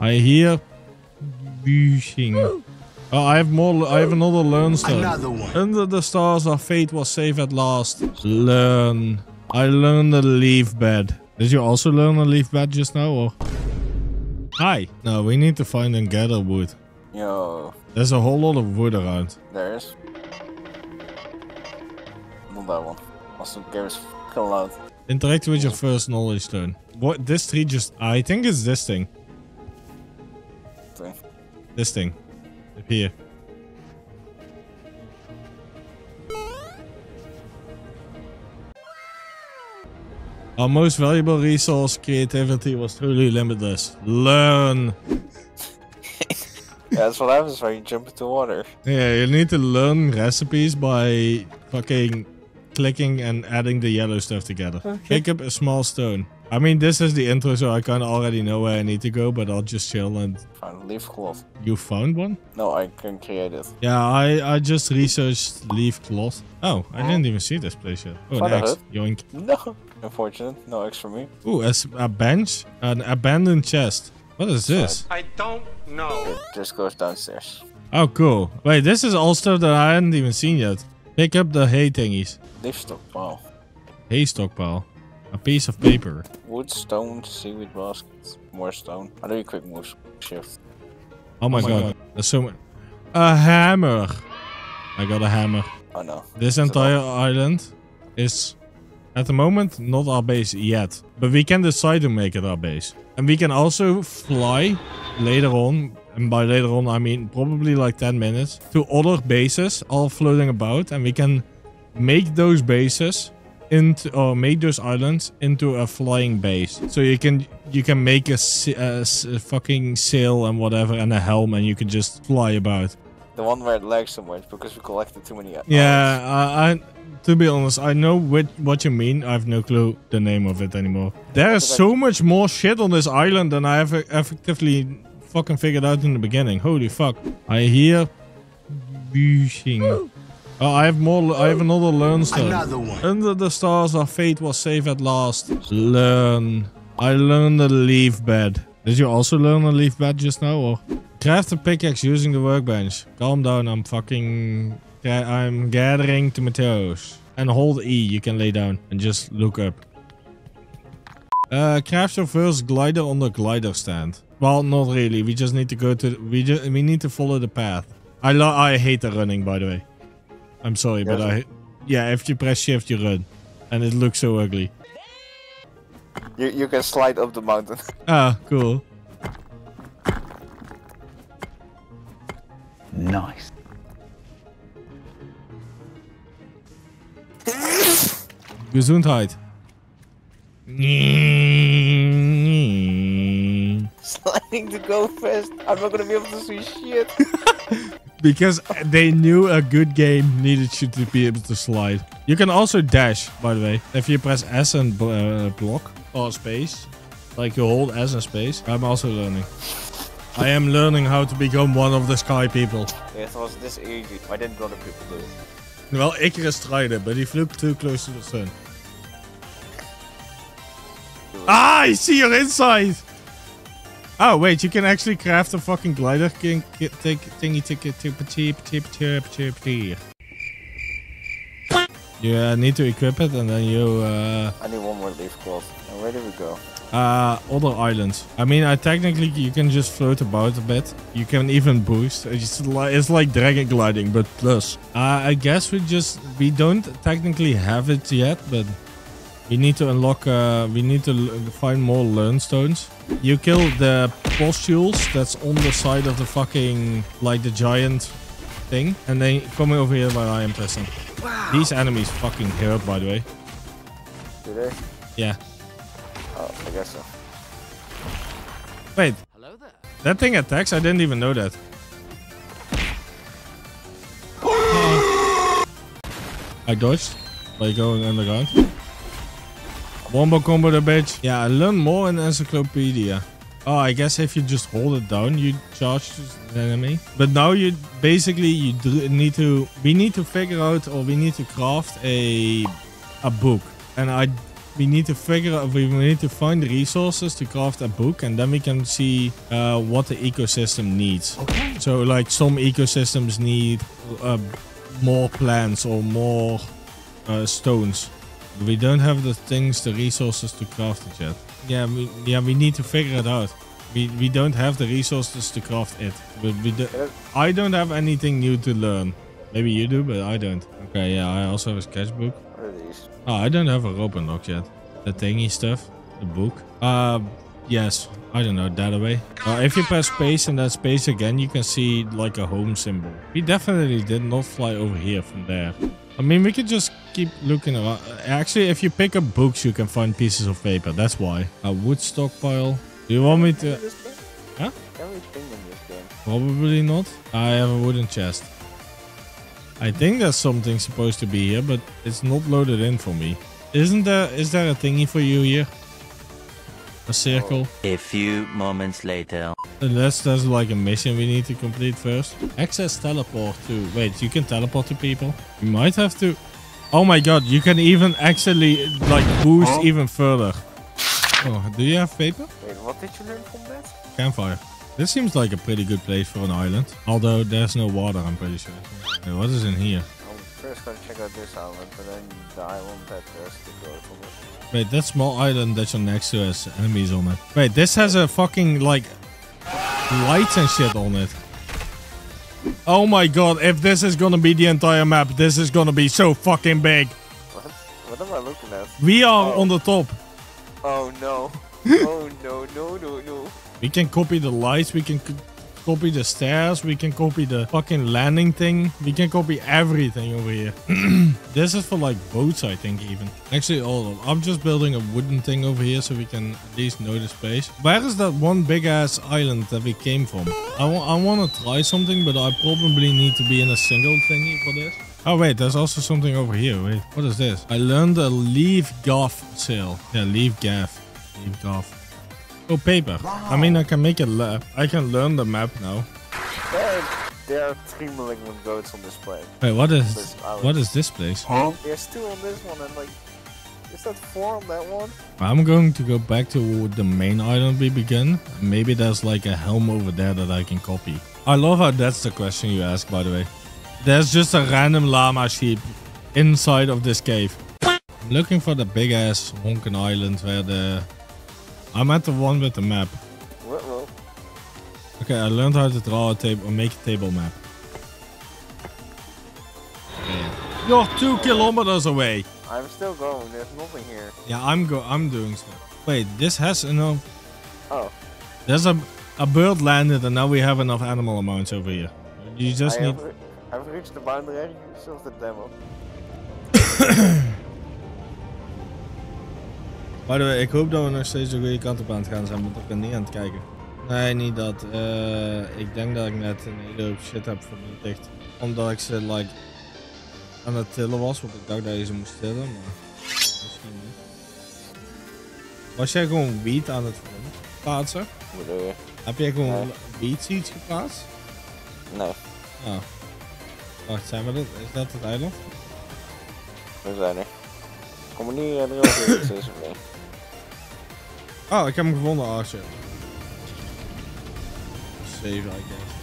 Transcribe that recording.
I hear whooshing. Oh, I have more. I have another learn stone. Another one. Under the stars, our fate was safe at last. Learn. I learned the leaf bed. Did you also learn the leaf bed just now, or? Hi. No, we need to find and gather wood. Yo, There's a whole lot of wood around. there is. Not that one. Also, Gary's fucking loud. Interact with your first knowledge stone. What? This tree just... I think it's this thing. Thing. This thing. Up here. Our most valuable resource, creativity, was truly limitless. Learn. Yeah, that's what happens when you jump into water. Yeah, you need to learn recipes by fucking clicking and adding the yellow stuff together. Pick up a small stone. I mean, this is the intro, so I kind of already know where I need to go, but I'll just chill and... Fine, leaf cloth. You found one? No, I can create it. Yeah, I, I just researched leaf cloth. Oh, I oh. didn't even see this place yet. Oh, Find a next. hut? Yoink. No, unfortunate. No X for me. Ooh, a bench? An abandoned chest. What is this? I don't know. It just goes downstairs. Oh, cool. Wait, this is all stuff that I hadn't even seen yet. Pick up the hay thingies. Leaf stock. Wow. Hay stockpile. A piece of paper. Wood, stone, seaweed baskets. More stone. How do you quick move? Shift. Oh my, oh god. There's so much. A hammer. I got a hammer. Oh no. This entire island is at the moment not our base yet. But we can decide to make it our base. And we can also fly later on. And by later on, I mean probably like 10 minutes to other bases all floating about. And we can make those bases into or make those islands into a flying base. So you can you can make a, sa- a s- a fucking sail and whatever and a helm and you can just fly about. The one where it lags so much because we collected too many. Yeah, I, I to be honest, I know which, what you mean. I have no clue the name of it anymore. There is so much more shit on this island than I ever effectively fucking figured out in the beginning. Holy fuck! I hear whooshing. Oh, I have more. I have another learn stone. Another one. Under the stars, our fate was safe at last. Learn. I learned the leaf bed. Did you also learn the leaf bed just now, or craft a pickaxe using the workbench? Calm down. I'm fucking. I'm gathering tomatoes. And hold E. You can lay down and just look up. Uh, craft your first glider on the glider stand. Well, not really. We just need to go to. We just we need to follow the path. I lo I hate the running, by the way. I'm sorry, but I. Yeah, if you press shift, you run, and it looks so ugly. You you can slide up the mountain. Ah, cool. Nice. Gesundheit. Sliding to go fast. I'm not gonna be able to see shit. Because they knew a good game needed you to be able to slide. You can also dash, by the way. If you press S and bl- uh, block or space, like you hold S and space. I'm also learning. I am learning how to become one of the sky people. It was this easy. Why didn't other people do it? Well, Icarus tried it, but he flew too close to the sun. Ah, I see your inside! Oh, wait, you can actually craft a fucking glider king, ki- take thingy ticket tip tip tip tip tip tip. You uh, need to equip it and then you uh I need one more leaf cloth. And where do we go? uh other islands. I mean, I technically you can just float about a bit. You can even boost. It's like it's like dragon gliding, but plus. Uh, I guess we just we don't technically have it yet, but we need to unlock. Uh, we need to find more learn stones. You kill the pustules that's on the side of the fucking like the giant thing, and then come over here where I am pressing. These enemies fucking hurt, by the way. Do they? Yeah. Oh, I guess so. Wait. Hello there. That thing attacks? I didn't even know that. I dodged by going underground. Wombo combo the bitch. Yeah, I learned more in Encyclopedia. Oh, I guess if you just hold it down, you charge the enemy. But now you basically you do need to. We need to figure out, or we need to craft a a book. And I we need to figure out, we need to find resources to craft a book and then we can see uh, what the ecosystem needs. Okay. So like some ecosystems need uh, more plants or more uh, stones. We don't have the things, the resources to craft it yet. Yeah, we, yeah, we need to figure it out. We we don't have the resources to craft it. But we do, I don't have anything new to learn. Maybe you do, but I don't. Okay, yeah, I also have a sketchbook. What are these? Oh, I don't have a rope unlocked yet. The thingy stuff, the book. Uh, yes. I don't know, that away. Uh, if you press space and then space again, you can see like a home symbol. We definitely did not fly over here from there. I mean, we could just keep looking around. Actually, if you pick up books, you can find pieces of paper. That's why. A wood stockpile. Do you want me to... Huh? Can in this game? Probably not. I have a wooden chest. I think there's something supposed to be here, but it's not loaded in for me. Isn't there? Is there a thingy for you here? A circle? A few moments later. Unless there's like a mission we need to complete first. Access teleport to... Wait, you can teleport to people? You might have to... Oh my god, you can even actually like boost Huh? even further. Oh, do you have paper? Wait, what did you learn from that? Campfire. This seems like a pretty good place for an island. Although there's no water, I'm pretty sure. Wait, what is in here? First gonna check out this island, but then the island that there's the growth from it. Wait, that small island that you're next to has enemies on it. Wait, this has a fucking, like, lights and shit on it. Oh my god, if this is gonna be the entire map, this is gonna be so fucking big. What? What am I looking at? We are Oh. on the top. Oh no. oh no, no, no, no. We can copy the lights, we can copy the stairs, we can copy the fucking landing thing. We can copy everything over here. this is for like boats, I think, even. Actually, all of. I'm just building a wooden thing over here so we can at least know the space. Where is that one big ass island that we came from? I, I want to try something, but I probably need to be in a single thingy for this. Oh wait, there's also something over here. Wait, what is this? I learned a leaf gaff sail. Yeah, leaf gaff. Leaf gaff. Oh, paper. I mean, I can make it. Le- I can learn the map now. There, there are three malignant goats on this place. Wait, what is this, what is this place? Huh? There's two on this one, and like, is that four on that one? I'm going to go back to the main island we began. Maybe there's like a helm over there that I can copy. I love how that's the question you ask, by the way. There's just a random llama sheep inside of this cave. I'm looking for the big ass honking island where the. I'm at the one with the map. What? Well, Okay, I learned how to draw a table or make a table map. Okay. You're two kilometers away. I'm still going. There's nothing here. Yeah, I'm go. I'm doing stuff. Wait, this has enough. Oh, There's a a bird landed, and now we have enough animal amounts over here. You just I need. have, re- I've reached the boundary of the demo. By the way, ik hoop dat we nog steeds de goede kant op aan het gaan zijn, want ik ben niet aan het kijken. Nee, niet dat. Eh, ik denk dat ik net een hele hoop shit heb vernietigd. Omdat ik ze like aan het tillen was, want ik dacht dat je ze moest tillen, maar misschien niet. Was jij gewoon wiet aan het plaatsen? Bedoel je? Heb jij gewoon Nee. wiet seeds geplaatst? Nee, Oh. Wacht, zijn we dat? Is dat het eiland? we zijn er. Kom er nu uh, er iets is of niet? Oh, ik heb hem gevonden, oh shit. Save, I guess.